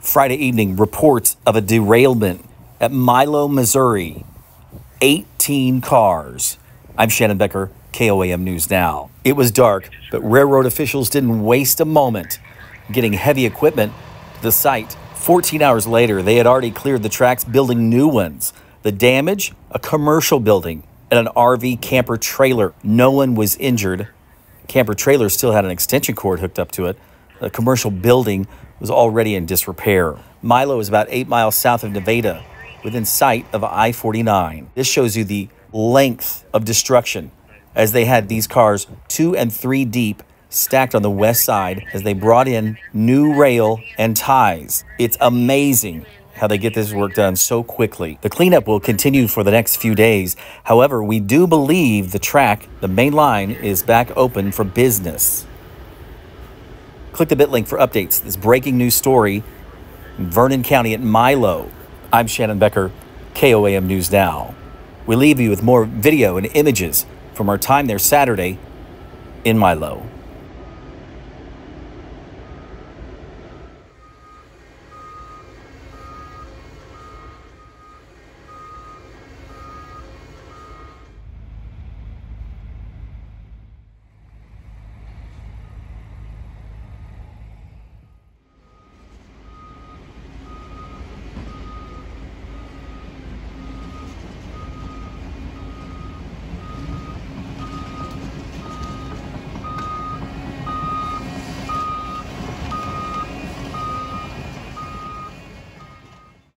Friday evening, reports of a derailment at Milo, Missouri. 18 cars. I'm Shannon Becker, KOAM News Now. It was dark, but railroad officials didn't waste a moment getting heavy equipment to the site. 14 hours later, they had already cleared the tracks, building new ones. The damage? A commercial building and an RV camper trailer. No one was injured. Camper trailer still had an extension cord hooked up to it. The commercial building was already in disrepair. Milo is about eight miles south of Nevada, within sight of I 49. This shows you the length of destruction as they had these cars two and three deep stacked on the west side as they brought in new rail and ties. It's amazing how they get this work done so quickly. The cleanup will continue for the next few days. However, we do believe the track, the main line, is back open for business. Click the bit link for updates. This breaking news story in Vernon County at Milo. I'm Shannon Becker, KOAM News Now. We leave you with more video and images from our time there Saturday in Milo.